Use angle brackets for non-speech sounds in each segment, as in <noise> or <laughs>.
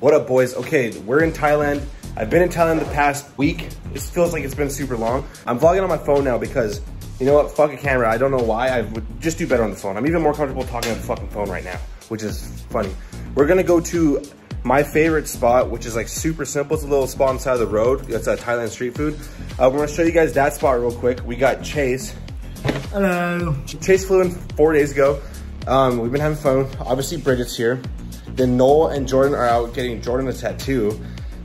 What up, boys? Okay, we're in Thailand. I've been in Thailand the past week. It feels like it's been super long. I'm vlogging on my phone now because, you know what, fuck a camera. I don't know why. I would just do better on the phone. I'm even more comfortable talking on the fucking phone right now, which is funny. We're gonna go to my favorite spot, which is like super simple. It's a little spot on the side of the road. It's a Thailand street food. Uh, we're gonna show you guys that spot real quick. We got Chase. Hello. Chase flew in four days ago. Um, we've been having fun. Obviously, Bridget's here. Then Noel and Jordan are out getting Jordan a tattoo,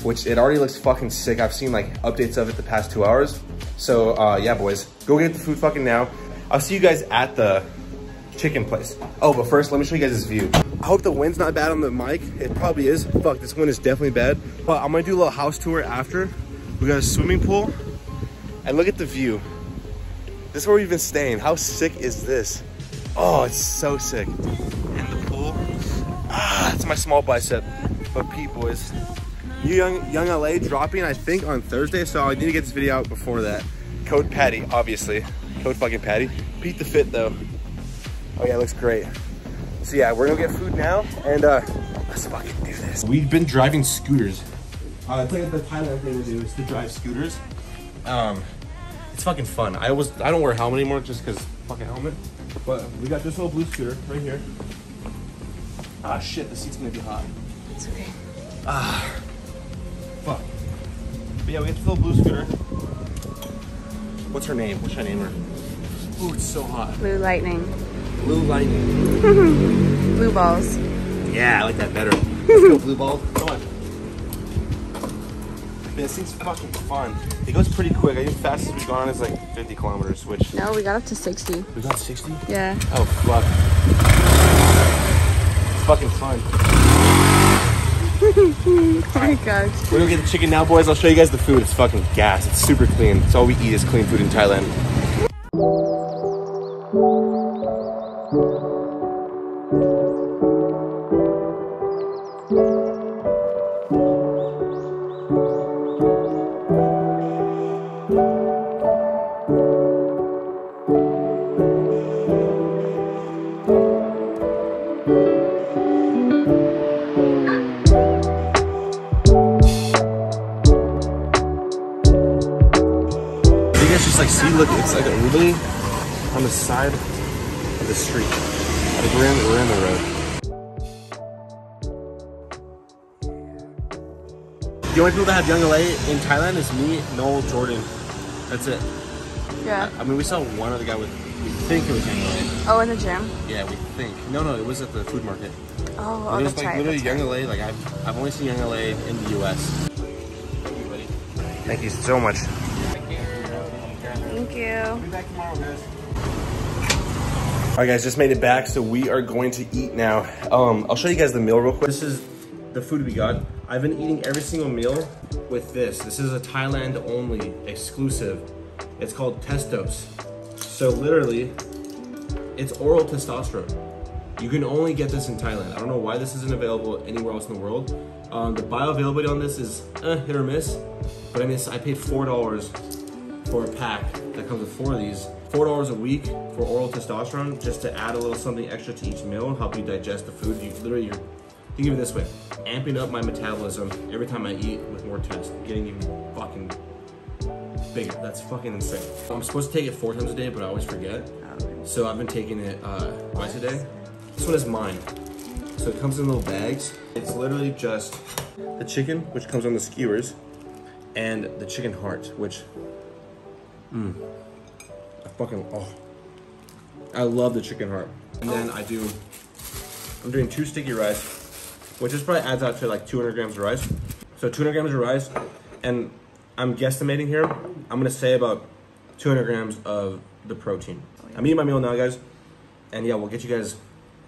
which it already looks fucking sick. I've seen like updates of it the past two hours. So uh, yeah, boys, go get the food fucking now. I'll see you guys at the chicken place. Oh, but first, let me show you guys this view. I hope the wind's not bad on the mic. It probably is. Fuck, this wind is definitely bad. But I'm gonna do a little house tour after. We got a swimming pool. And look at the view. This is where we've been staying. How sick is this? Oh, it's so sick. And the pool. It's my small bicep. But Pete, boys. New Young, Young LA dropping, I think, on Thursday. So I need to get this video out before that. Code Patty, obviously. Code fucking Patty. Pete the Fit, though. Oh, yeah, looks great. So yeah, we're gonna get food now. And uh, let's fucking do this. We've been driving scooters. Uh, it's like the Thailand thing to do is to drive scooters. Um, it's fucking fun. I was I don't wear a helmet anymore just because fucking helmet. But we got this little blue scooter right here. Ah shit, the seat's gonna be hot. It's okay. Ah, fuck. But yeah, we got this little blue scooter. What's her name? What should I name her? Ooh, it's so hot. Blue lightning. Blue lightning. <laughs> Blue balls. Yeah, I like that better. Blue Balls. Come on. Man, this thing's fucking fun. It goes pretty quick. I think fastest we've gone is like 50 kilometers, which No, we got up to 60. we got 60. Yeah. Oh fuck. Fucking fun. <laughs> Oh my gosh. We're gonna get the chicken now, boys. I'll show you guys the food. It's fucking gas. It's super clean. It's all we eat is clean food in Thailand. Like see, look, it's like a literally on the side of the street. Like we're in, we're in the road. The only people that have Young LA in Thailand is me, Noel, Jordan. That's it. Yeah. I mean, we saw one other guy with, we think it was Young LA. Oh, in the gym? Yeah, we think. No, no, it was at the food market. Oh, But oh it was like right. literally that's Young. LA. Like I've, I've only seen Young LA in the US. Thank you so much. Thank you. back tomorrow, guys. All right, guys, just made it back, so we are going to eat now. Um, I'll show you guys the meal real quick. This is the food we got. I've been eating every single meal with this. This is a Thailand only exclusive. It's called Testos. So literally, it's oral testosterone. You can only get this in Thailand. I don't know why this isn't available anywhere else in the world. Um, the bioavailability on this is eh, hit or miss, but I mean, I paid four dollars for a pack that comes with four of these. Four dollars a week for oral testosterone, just to add a little something extra to each meal, and help you digest the food. You literally, you're, think of it this way, amping up my metabolism every time I eat with more test, getting even fucking bigger. That's fucking insane. I'm supposed to take it four times a day, but I always forget. So I've been taking it uh, twice a day. This one is mine. So it comes in little bags. It's literally just the chicken, which comes on the skewers, and the chicken heart, which, mmm, I fucking, oh. I love the chicken heart. And then I do, I'm doing two sticky rice, which just probably adds out to like 200 grams of rice. So 200 grams of rice, and I'm guesstimating here, I'm gonna say about 200 grams of the protein. Oh, I'm eating my meal now, guys. And yeah, we'll get you guys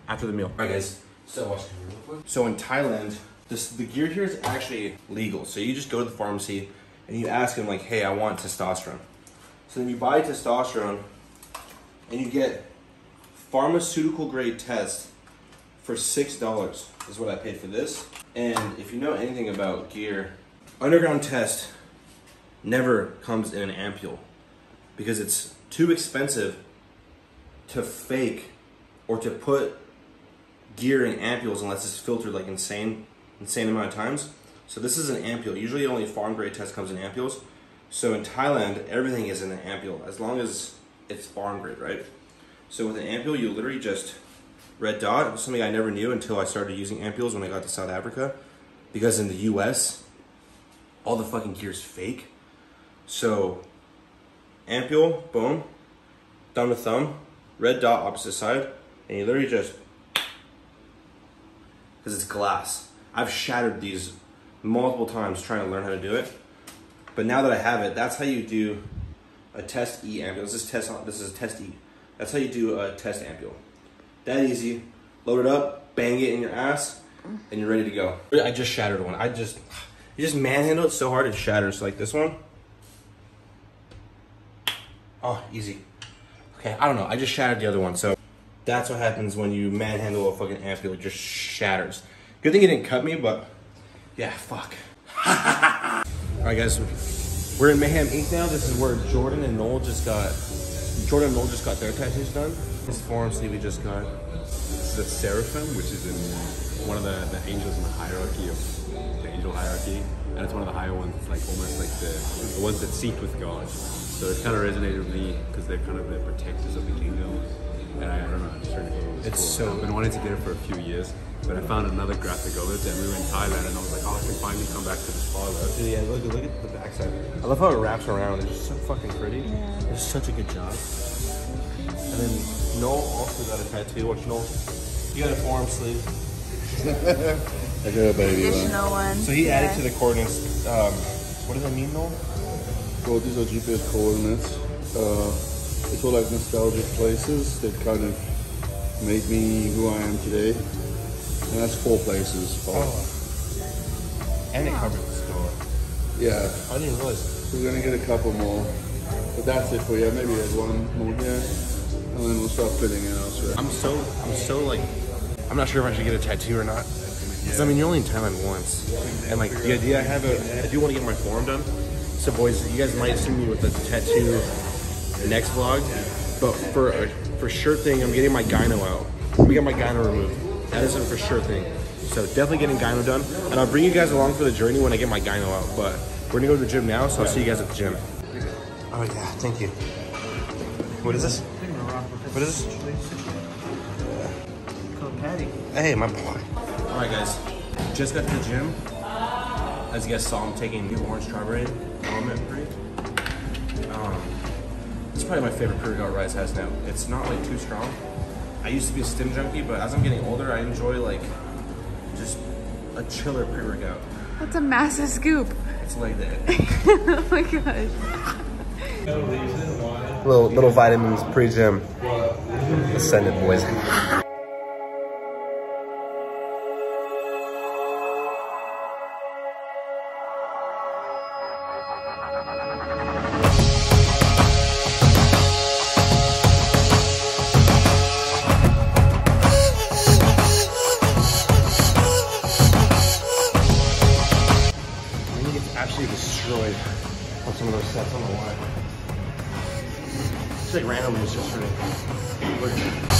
after the meal. All right, guys. So, watch the camera real quick. So in Thailand, this the gear here is actually legal. So you just go to the pharmacy and you ask them like, "Hey, I want testosterone." So then you buy testosterone, and you get pharmaceutical grade test for six dollars. Is what I paid for this. And if you know anything about gear, underground test never comes in an ampule because it's too expensive to fake or to put gear in ampules unless it's filtered like insane insane amount of times. So this is an ampule. Usually only pharm grade test comes in ampules. So in Thailand, everything is in an ampule as long as it's pharm grade, right? So with an ampule, you literally just red dot. Something I never knew until I started using ampules when I got to South Africa. Because in the US, all the fucking gear is fake. So ampule, boom, thumb to thumb, red dot opposite side, and you literally just because it's glass. I've shattered these multiple times trying to learn how to do it. But now that I have it, that's how you do a test E ampule. This is test. This is a test E. That's how you do a test ampule. That easy. Load it up, bang it in your ass, and you're ready to go. I just shattered one. I just, you just manhandle it so hard it shatters. Like this one. Oh, easy. Okay, I don't know. I just shattered the other one. So that's what happens when you manhandle a fucking ampule. It just shatters. Good thing it didn't cut me, but yeah, fuck. All right, guys, we're in Mayhem Inc. now. This is where Jordan and Noel just got. Jordan and Noel just got their tattoos done. This forearm sleeve we just got. This is a seraphim, which is in one of the, the angels in the hierarchy of the angel hierarchy, and it's one of the higher ones. It's like almost like the, the ones that seek with God. So it kind of resonated with me because they're kind of the protectors of the kingdom. And I, I don't know, I just thought it was It's cool. so- I've been wanting to get it for a few years, but I found another graphic of it, and we were in Thailand, and I was like, oh, I can finally come back to this parlor. Dude, yeah, look, look at the backside. I love how it wraps around. It's just so fucking pretty. Yeah. It's such a good job. And then Noel also got a tattoo. Watch Noel. You got a forearm sleeve. <laughs> I got a baby one. Additional one. So he added to the coordinates. Um, what does that mean, Noel? Well, these are GPS coordinates. Uh, it's all like nostalgic places that kind of made me who I am today. And that's four places. Oh. And it covered the store. Yeah, I didn't realize. we're gonna get a couple more. But that's it for you. Maybe there's one more here. And then we'll start fitting in elsewhere. I'm so, I'm so like, I'm not sure if I should get a tattoo or not. Because I mean, you're only in Thailand once, and like the idea I have, a, I do want to get my forearm done. So boys, you guys might see me with a tattoo next vlog, but for a for sure thing, I'm getting my gyno out. Gonna get my gyno removed. That is a for sure thing. So definitely getting gyno done, and I'll bring you guys along for the journey when I get my gyno out. But we're gonna go to the gym now, so I'll see you guys at the gym. Oh yeah, thank you. What is this? What is this? Hey, my boy. All right, guys. Just got to the gym. As you guys saw, I'm taking the orange strawberry element pre. Um, it's probably my favorite pre-workout Ryse has now. It's not like too strong. I used to be a stim junkie, but as I'm getting older, I enjoy like just a chiller pre-workout. That's a massive scoop. It's like that. <laughs> oh my gosh. little little vitamins pre-gym. Let's send it, boys. I don't know why. It's like randomly it's just sort of.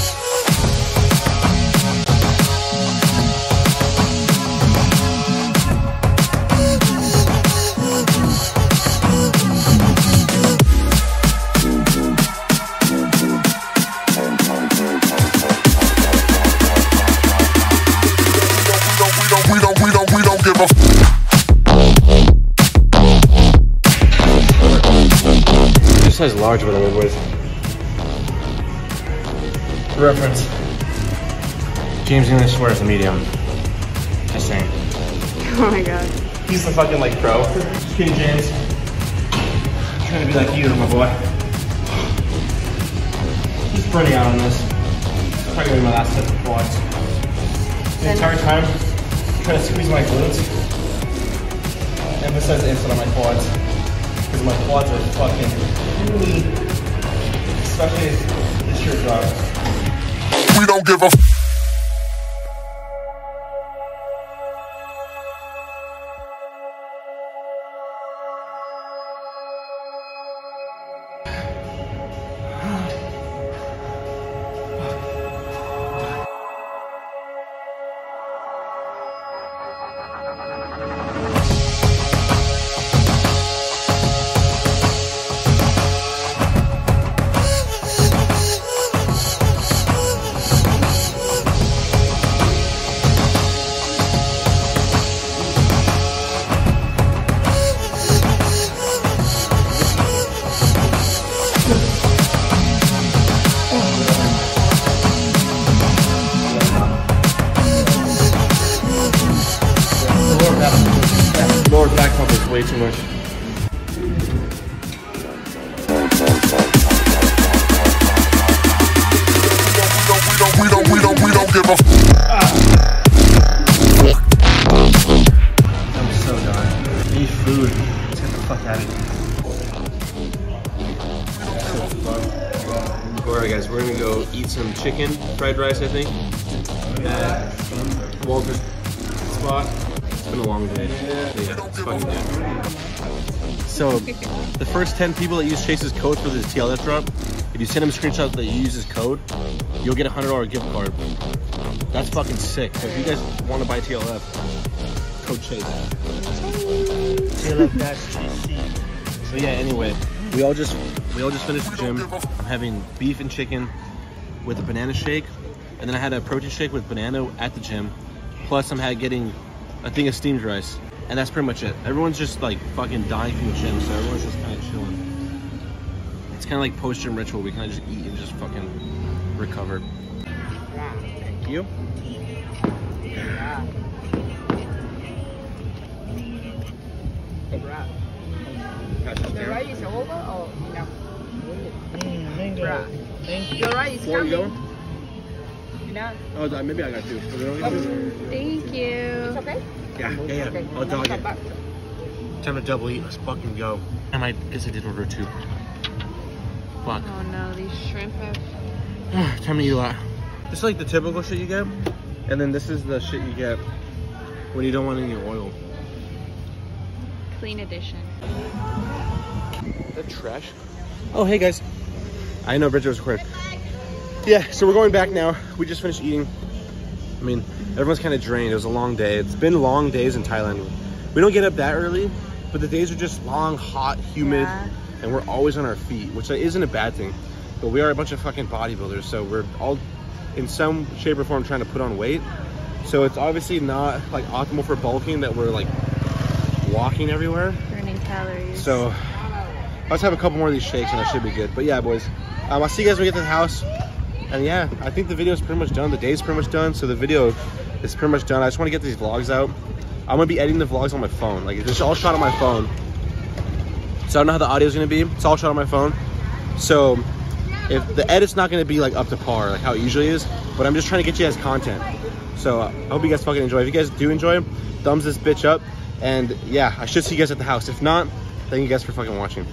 Size large, by the way, boys. Reference. James English wears a medium. Just saying. <laughs> Oh my god. He's the fucking like pro. King James. Trying to be like you, my boy. He's pretty out on this. Probably gonna be my last set of quads. The entire time, trying to squeeze my glutes. Emphasize the inside on my quads. My quads are fucking really, especially this we don't give a way too much. We don't, we don't, we don't give a f- I'm so done. Need food. Let's get the fuck out of here. Alright guys, we're gonna go eat some chicken fried rice, I think. At Walter's spot. Been a long day. But yeah. So, the first 10 people that use Chase's code for this TLF drop, if you send him a screenshot that you use his code, you'll get a $100 gift card. That's fucking sick. So if you guys want to buy TLF, code Chase. So yeah, anyway, we all just we all just finished the gym. I'm having beef and chicken with a banana shake, and then I had a protein shake with banana at the gym. Plus, I'm had getting a thing of steamed rice, and that's pretty much it. Everyone's just like fucking dying from the gym, so everyone's just kind of chilling. It's kind of like post gym ritual. We kind of just eat and just fucking recover. Thank you. The ride is over or enough? Bruh. Your ride is Where are you coming. Going? Enough. Oh, maybe I got two. Are they only got two? Thank you. It's okay? Yeah, yeah, yeah. Okay. I'll dog Come it. Time to double eat. Let's fucking go. And I guess I did order two. Fuck. Oh no, these shrimp have. <sighs> Time to eat a lot. This is like the typical shit you get, and then this is the shit you get when you don't want any oil. Clean edition. The trash. Oh, hey guys. I know Bridget was quick. Yeah, so we're going back now. We just finished eating. I mean, everyone's kind of drained. It was a long day. It's been long days in Thailand. We don't get up that early, but the days are just long, hot, humid, Yeah. and we're always on our feet, which isn't a bad thing. But we are a bunch of fucking bodybuilders, so we're all in some shape or form trying to put on weight. So it's obviously not like optimal for bulking that we're like walking everywhere. Burning calories. So let's have a couple more of these shakes and that should be good. But yeah, boys, um, I'll see you guys when we get to the house. And yeah, I think the video is pretty much done. The day's pretty much done. So the video is pretty much done. I just want to get these vlogs out. I'm gonna be editing the vlogs on my phone. Like it's just all shot on my phone. So I don't know how the audio is gonna be. It's all shot on my phone. So if the edit's not gonna be like up to par, like how it usually is, but I'm just trying to get you guys content. So I hope you guys fucking enjoy. If you guys do enjoy, thumbs this bitch up. And yeah, I should see you guys at the house. If not, thank you guys for fucking watching.